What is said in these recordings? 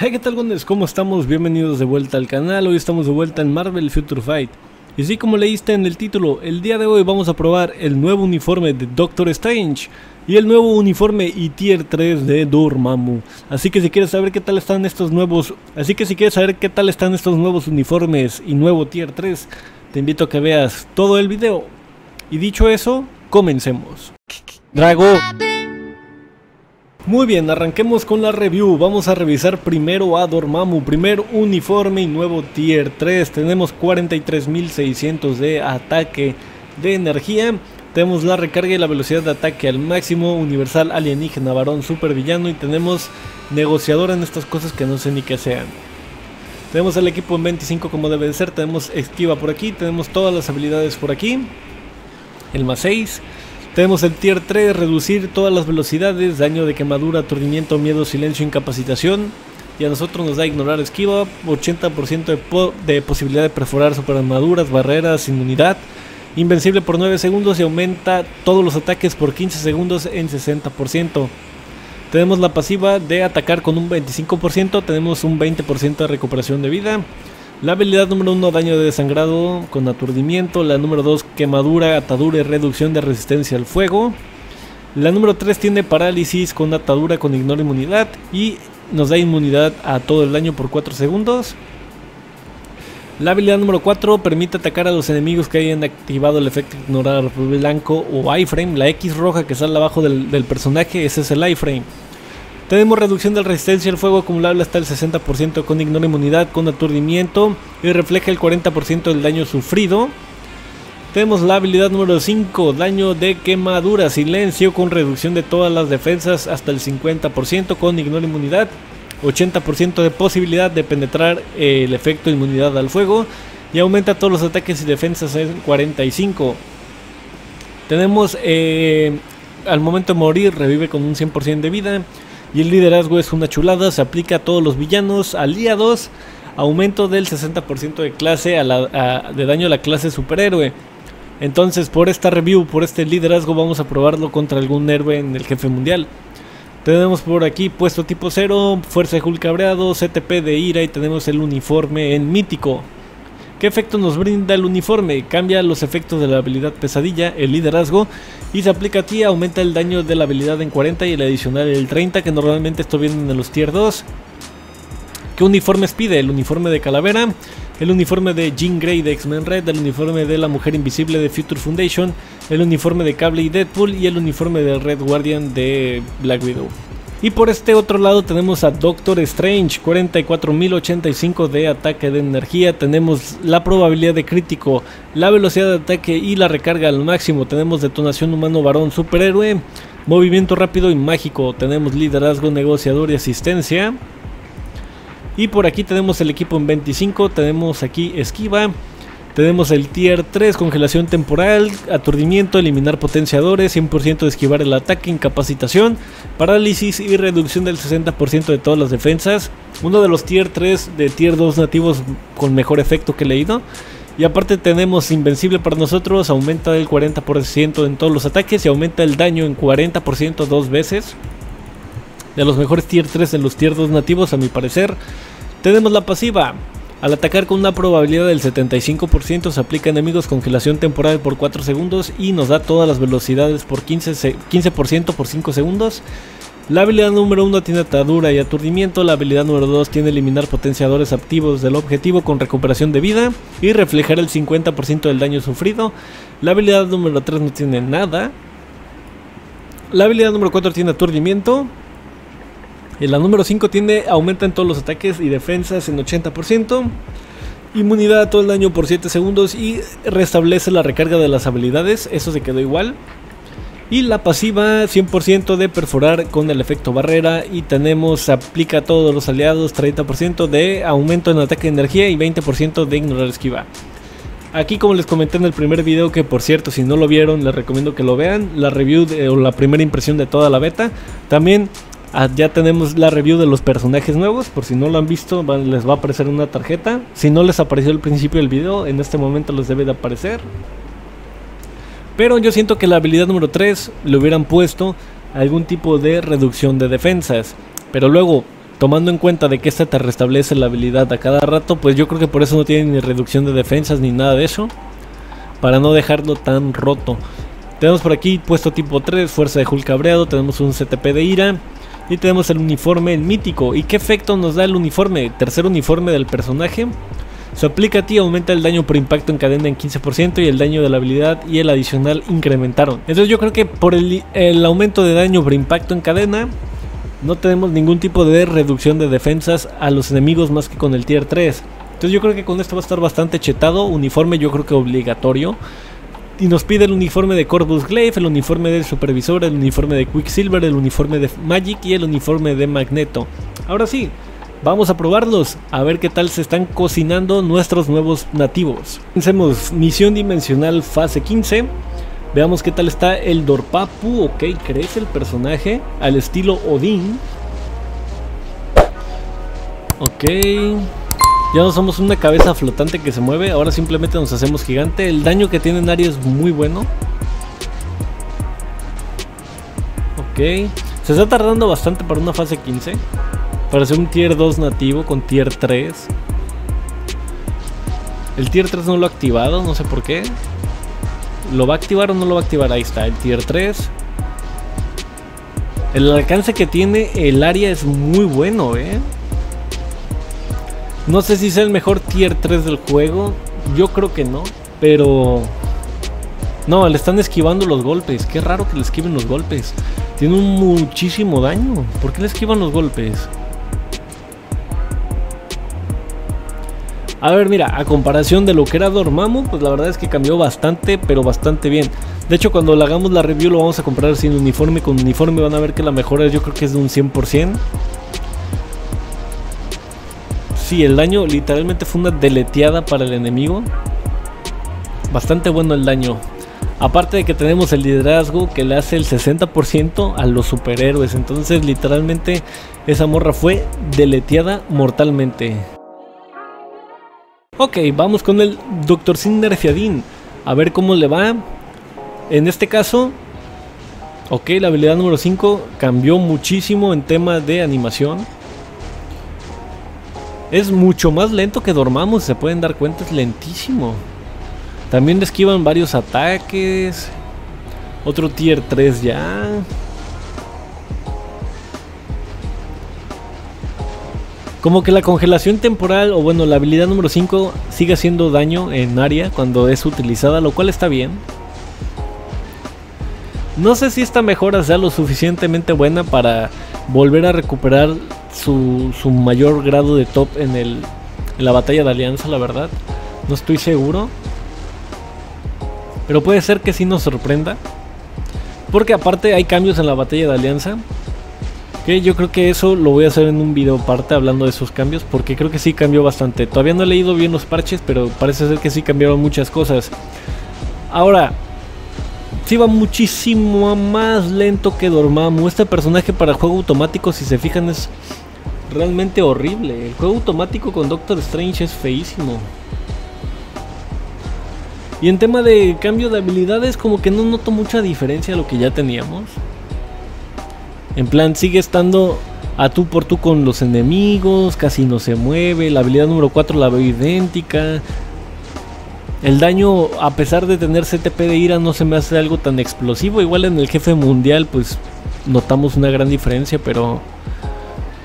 Hey, ¿qué tal, gondes? ¿Cómo estamos? Bienvenidos de vuelta al canal. Hoy estamos de vuelta en Marvel Future Fight. Y así como leíste en el título, el día de hoy vamos a probar el nuevo uniforme de Doctor Strange y el nuevo uniforme y tier 3 de Dormammu. Así que si quieres saber qué tal están estos nuevos, así que si quieres saber qué tal están estos nuevos uniformes y nuevo tier 3, te invito a que veas todo el video. Y dicho eso, comencemos. Drago muy bien, arranquemos con la review. Vamos a revisar primero a Dormammu, primer uniforme y nuevo tier 3. Tenemos 43.600 de ataque de energía. Tenemos la recarga y la velocidad de ataque al máximo, universal, alienígena, varón, super villano y tenemos negociador en estas cosas que no sé ni qué sean. Tenemos el equipo en 25 como debe de ser, tenemos esquiva por aquí, tenemos todas las habilidades por aquí. El más 6. Tenemos el tier 3, reducir todas las velocidades, daño de quemadura, aturdimiento, miedo, silencio, incapacitación. Y a nosotros nos da ignorar esquiva, 80% de, posibilidad de perforar superarmaduras, barreras, inmunidad. Invencible por 9 segundos y aumenta todos los ataques por 15 segundos en 60%. Tenemos la pasiva de atacar con un 25%, tenemos un 20% de recuperación de vida. La habilidad número 1, daño de desangrado con aturdimiento. La número 2, quemadura, atadura y reducción de resistencia al fuego. La número 3 tiene parálisis con atadura con ignora inmunidad. Y nos da inmunidad a todo el daño por 4 segundos. La habilidad número 4 permite atacar a los enemigos que hayan activado el efecto ignorar blanco o iframe. La X roja que sale abajo del, del personaje, ese es el iframe. Tenemos reducción de resistencia al fuego acumulable hasta el 60% con ignora inmunidad, con aturdimiento y refleja el 40% del daño sufrido. Tenemos la habilidad número 5, daño de quemadura, silencio con reducción de todas las defensas hasta el 50% con ignora inmunidad, 80% de posibilidad de penetrar el efecto inmunidad al fuego y aumenta todos los ataques y defensas en 45. Tenemos eh, al momento de morir revive con un 100% de vida. Y el liderazgo es una chulada, se aplica a todos los villanos aliados. Aumento del 60% de clase de daño a la clase superhéroe. Entonces, por esta review, por este liderazgo, vamos a probarlo contra algún héroe en el jefe mundial. Tenemos por aquí puesto tipo 0, fuerza de Hulk CTP de ira y tenemos el uniforme en mítico. ¿Qué efecto nos brinda el uniforme? Cambia los efectos de la habilidad pesadilla, el liderazgo, y se aplica a ti, aumenta el daño de la habilidad en 40 y el adicional el 30, que normalmente esto viene en los tier 2. ¿Qué uniformes pide? El uniforme de Calavera, el uniforme de Jean Grey de X-Men Red, el uniforme de la Mujer Invisible de Future Foundation, el uniforme de Cable y Deadpool y el uniforme de Red Guardian de Black Widow. Y por este otro lado tenemos a Doctor Strange, 44.085 de ataque de energía. Tenemos la probabilidad de crítico, la velocidad de ataque y la recarga al máximo. Tenemos detonación humano varón superhéroe, movimiento rápido y mágico. Tenemos liderazgo, negociador y asistencia. Y por aquí tenemos el equipo en 25. Tenemos aquí esquiva. Tenemos el tier 3, congelación temporal, aturdimiento, eliminar potenciadores, 100% de esquivar el ataque, incapacitación, parálisis y reducción del 60% de todas las defensas. Uno de los tier 3 de tier 2 nativos con mejor efecto que he leído. Y aparte tenemos invencible para nosotros, aumenta el 40% en todos los ataques y aumenta el daño en 40% dos veces. De los mejores tier 3 en los tier 2 nativos a mi parecer. Tenemos la pasiva, al atacar con una probabilidad del 75% se aplica enemigos congelación temporal por 4 segundos y nos da todas las velocidades por 15%, 15 por 5 segundos. La habilidad número 1 tiene atadura y aturdimiento, la habilidad número 2 tiene eliminar potenciadores activos del objetivo con recuperación de vida y reflejar el 50% del daño sufrido. La habilidad número 3 no tiene nada. La habilidad número 4 tiene aturdimiento, la número 5 tiene aumenta en todos los ataques y defensas en 80%. Inmunidad a todo el daño por 7 segundos y restablece la recarga de las habilidades, eso se quedó igual. Y la pasiva 100% de perforar con el efecto barrera y tenemos aplica a todos los aliados 30% de aumento en ataque de energía y 20% de ignorar esquiva. Aquí como les comenté en el primer video que por cierto si no lo vieron les recomiendo que lo vean, la review o la primera impresión de toda la beta. También Ah, ya tenemos la review de los personajes nuevos, por si no lo han visto les va a aparecer una tarjeta. Si no les apareció al principio del video, en este momento les debe de aparecer. Pero yo siento que la habilidad número 3 le hubieran puesto algún tipo de reducción de defensas. Pero luego, tomando en cuenta de que esta te restablece la habilidad a cada rato, pues yo creo que por eso no tiene ni reducción de defensas ni nada de eso. Para no dejarlo tan roto. Tenemos por aquí puesto tipo 3, fuerza de Hulk cabreado, tenemos un CTP de ira. Y tenemos el uniforme el mítico. ¿Y qué efecto nos da el uniforme? Tercer uniforme del personaje. Se aplica a ti, aumenta el daño por impacto en cadena en 15% y el daño de la habilidad y el adicional incrementaron. Entonces yo creo que por el, el aumento de daño por impacto en cadena no tenemos ningún tipo de reducción de defensas a los enemigos más que con el tier 3. Entonces yo creo que con esto va a estar bastante chetado. Uniforme yo creo que obligatorio. Y nos pide el uniforme de Corvus Glaive, el uniforme del Supervisor, el uniforme de Quicksilver, el uniforme de Magic y el uniforme de Magneto. Ahora sí, vamos a probarlos, a ver qué tal se están cocinando nuestros nuevos nativos. Comencemos misión dimensional fase 15. Veamos qué tal está el Dorpapu, ok, crece el personaje al estilo Odín. Ok, ya no somos una cabeza flotante que se mueve, ahora simplemente nos hacemos gigante. El daño que tiene Nari es muy bueno. Ok, se está tardando bastante para una fase 15. Para ser un tier 2 nativo con tier 3. El tier 3 no lo ha activado, no sé por qué. ¿Lo va a activar o no lo va a activar? Ahí está, el tier 3. El alcance que tiene el área es muy bueno, eh. No sé si sea el mejor tier 3 del juego. Yo creo que no. Pero... No, le están esquivando los golpes. Qué raro que le esquiven los golpes. Tiene un muchísimo daño. ¿Por qué le esquivan los golpes? A ver, mira, a comparación de lo que era Dormammu, pues la verdad es que cambió bastante, pero bastante bien. De hecho, cuando le hagamos la review lo vamos a comprar sin uniforme. Con uniforme van a ver que la mejora yo creo que es de un 100%. Sí, el daño literalmente fue una deleteada para el enemigo. Bastante bueno el daño. Aparte de que tenemos el liderazgo que le hace el 60% a los superhéroes. Entonces literalmente esa morra fue deleteada mortalmente. Ok, vamos con el Dr. Sin. A ver cómo le va. En este caso, ok, la habilidad número 5 cambió muchísimo en tema de animación. Es mucho más lento que Dormamos, se pueden dar cuenta, es lentísimo. También esquivan varios ataques. Otro tier 3 ya. Como que la congelación temporal, o bueno, la habilidad número 5 sigue haciendo daño en área cuando es utilizada, lo cual está bien. No sé si esta mejora sea lo suficientemente buena para volver a recuperar su, mayor grado de top en, el, en la batalla de alianza, la verdad. No estoy seguro. Pero puede ser que sí nos sorprenda. Porque aparte hay cambios en la batalla de alianza. Que yo creo que eso lo voy a hacer en un video aparte hablando de esos cambios. Porque creo que sí cambió bastante. Todavía no he leído bien los parches, pero parece ser que sí cambiaron muchas cosas. Ahora, sí va muchísimo más lento que Dormammu. Este personaje para juego automático, si se fijan, es realmente horrible. El juego automático con Doctor Strange es feísimo. Y en tema de cambio de habilidades, como que no noto mucha diferencia a lo que ya teníamos. En plan, sigue estando a tú por tú con los enemigos, casi no se mueve. La habilidad número 4 la veo idéntica. El daño, a pesar de tener CTP de ira, no se me hace algo tan explosivo. Igual en el jefe mundial, pues notamos una gran diferencia, pero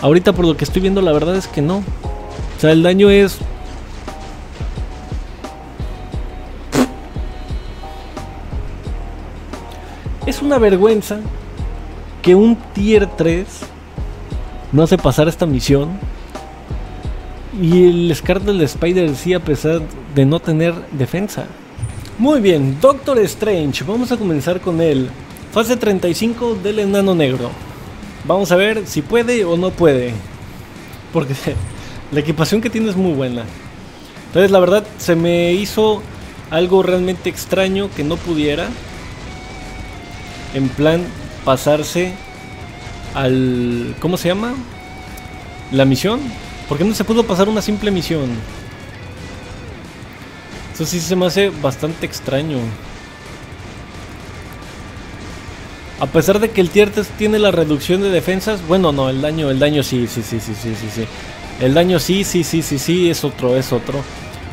Ahorita por lo que estoy viendo la verdad es que no. O sea, el daño es... Es una vergüenza que un tier 3 no hace pasar esta misión. Y el Scarlet Spider sí a pesar de no tener defensa. Muy bien, Doctor Strange. Vamos a comenzar con él. Fase 35 del enano negro. Vamos a ver si puede o no puede. Porque la equipación que tiene es muy buena. Entonces la verdad se me hizo algo realmente extraño que no pudiera. En plan pasarse al... ¿Cómo se llama? La misión. ¿Por qué no se pudo pasar una simple misión? Eso sí se me hace bastante extraño. A pesar de que el tier 3 tiene la reducción de defensas, bueno, no, el daño, el daño sí, sí, sí, sí, sí, sí, sí. El daño sí, sí, sí, sí, sí, es otro, es otro.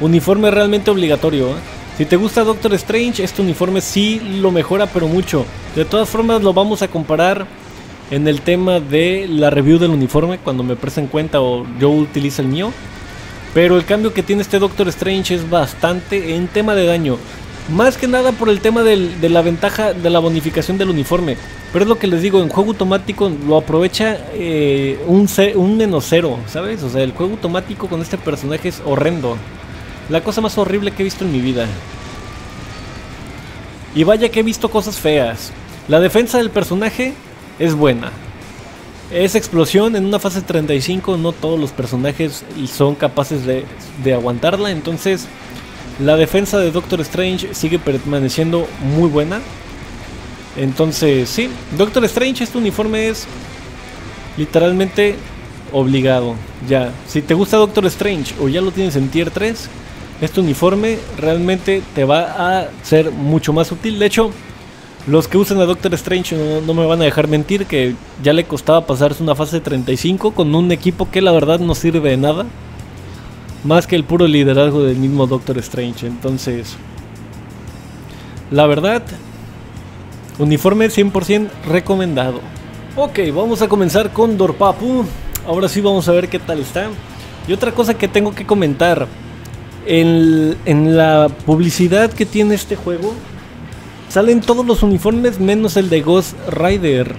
Uniforme realmente obligatorio, ¿eh? Si te gusta Doctor Strange, este uniforme sí lo mejora, pero mucho. De todas formas, lo vamos a comparar en el tema de la review del uniforme, cuando me presten cuenta o yo utilice el mío. Pero el cambio que tiene este Doctor Strange es bastante en tema de daño. Más que nada por el tema de la ventaja de la bonificación del uniforme. Pero es lo que les digo, en juego automático lo aprovecha eh, un, un menos cero, ¿sabes? O sea, el juego automático con este personaje es horrendo. La cosa más horrible que he visto en mi vida. Y vaya que he visto cosas feas. La defensa del personaje es buena. Es explosión en una fase 35, no todos los personajes son capaces de, de aguantarla, entonces la defensa de Doctor Strange sigue permaneciendo muy buena. Entonces, sí, Doctor Strange, este uniforme es literalmente obligado. Ya, si te gusta Doctor Strange o ya lo tienes en tier 3, este uniforme realmente te va a ser mucho más útil. De hecho, los que usan a Doctor Strange no, no, me van a dejar mentir que ya le costaba pasarse una fase 35 con un equipo que la verdad no sirve de nada más que el puro liderazgo del mismo Doctor Strange. Entonces, la verdad, uniforme 100% recomendado. Ok, vamos a comenzar con Dorpapu. Ahora sí vamos a ver qué tal está. Y otra cosa que tengo que comentar. En, en la publicidad que tiene este juego, salen todos los uniformes menos el de Ghost Rider.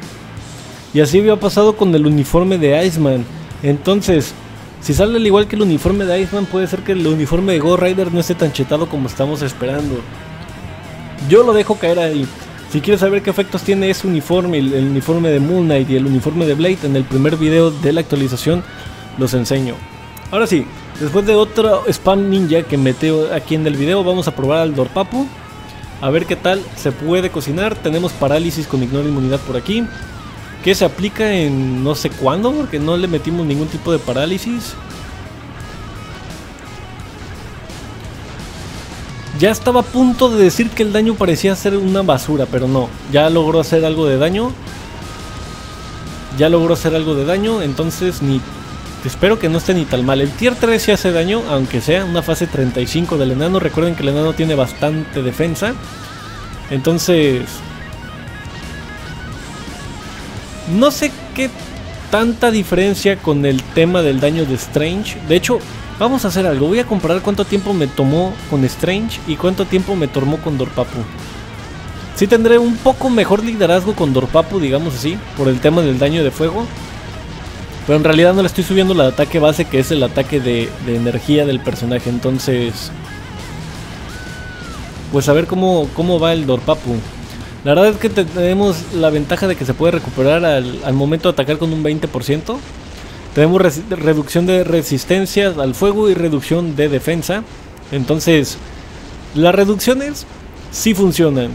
Y así había pasado con el uniforme de Iceman. Entonces, si sale al igual que el uniforme de Iceman, puede ser que el uniforme de Ghost Rider no esté tan chetado como estamos esperando. Yo lo dejo caer ahí. Si quieres saber qué efectos tiene ese uniforme, el, uniforme de Moon Knight y el uniforme de Blade, en el primer video de la actualización los enseño. Ahora sí, después de otro spam ninja que meteo aquí en el video, vamos a probar al Dorpapu. A ver qué tal se puede cocinar. Tenemos parálisis con ignora inmunidad por aquí que se aplica en no sé cuándo, porque no le metimos ningún tipo de parálisis. Ya estaba a punto de decir que el daño parecía ser una basura, pero no. Ya logró hacer algo de daño. Ya logró hacer algo de daño, entonces ni... Espero que no esté ni tan mal. El tier 3 sí hace daño, aunque sea una fase 35 del enano. Recuerden que el enano tiene bastante defensa. Entonces, no sé qué tanta diferencia con el tema del daño de Strange. De hecho, vamos a hacer algo. Voy a comparar cuánto tiempo me tomó con Strange y cuánto tiempo me tomó con Dorpapu. Sí tendré un poco mejor liderazgo con Dorpapu, digamos así, por el tema del daño de fuego. Pero en realidad no le estoy subiendo el ataque base, que es el ataque de, de energía del personaje. Entonces... Pues a ver cómo, cómo va el Dorpapu. La verdad es que tenemos la ventaja de que se puede recuperar al, momento de atacar con un 20%. Tenemos reducción de resistencia al fuego y reducción de defensa. Entonces, las reducciones sí funcionan.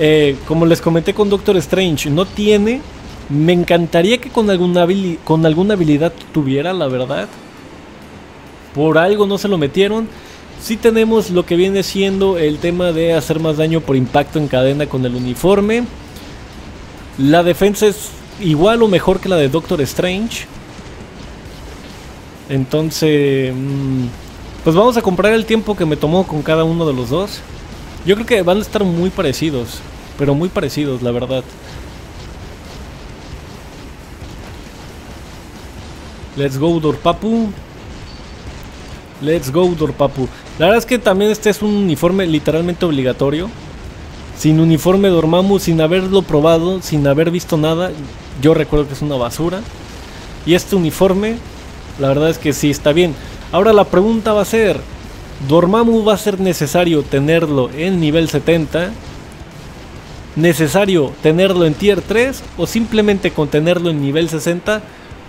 Eh, como les comenté con Doctor Strange, no tiene. Me encantaría que con alguna, con alguna habilidad tuviera, la verdad. Por algo no se lo metieron. Si tenemos lo que viene siendo el tema de hacer más daño por impacto en cadena con el uniforme. La defensa es igual o mejor que la de Doctor Strange. Entonces, mm, pues vamos a comprar el tiempo que me tomó con cada uno de los dos. Yo creo que van a estar muy parecidos, pero muy parecidos, la verdad. Let's go, Dorpapu. Let's go, Dorpapu. La verdad es que también este es un uniforme literalmente obligatorio. Sin uniforme Dormammu, sin haberlo probado, sin haber visto nada, yo recuerdo que es una basura. Y este uniforme, la verdad es que sí está bien. Ahora la pregunta va a ser, ¿Dormammu va a ser necesario tenerlo en nivel 70? ¿Necesario tenerlo en tier 3? ¿O simplemente con tenerlo en nivel 60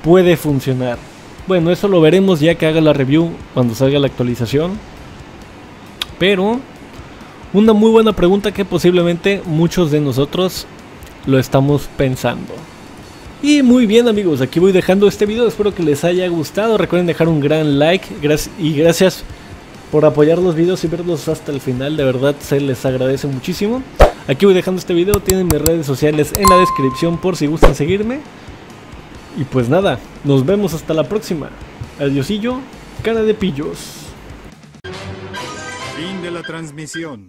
puede funcionar? Bueno, eso lo veremos ya que haga la review cuando salga la actualización. Pero una muy buena pregunta que posiblemente muchos de nosotros lo estamos pensando. Y muy bien amigos, aquí voy dejando este video, espero que les haya gustado, recuerden dejar un gran like y gracias por apoyar los videos y verlos hasta el final, de verdad se les agradece muchísimo. Aquí voy dejando este video, tienen mis redes sociales en la descripción por si gustan seguirme. Y pues nada, nos vemos hasta la próxima. Adiosillo, cara de pillos. Fin de la transmisión.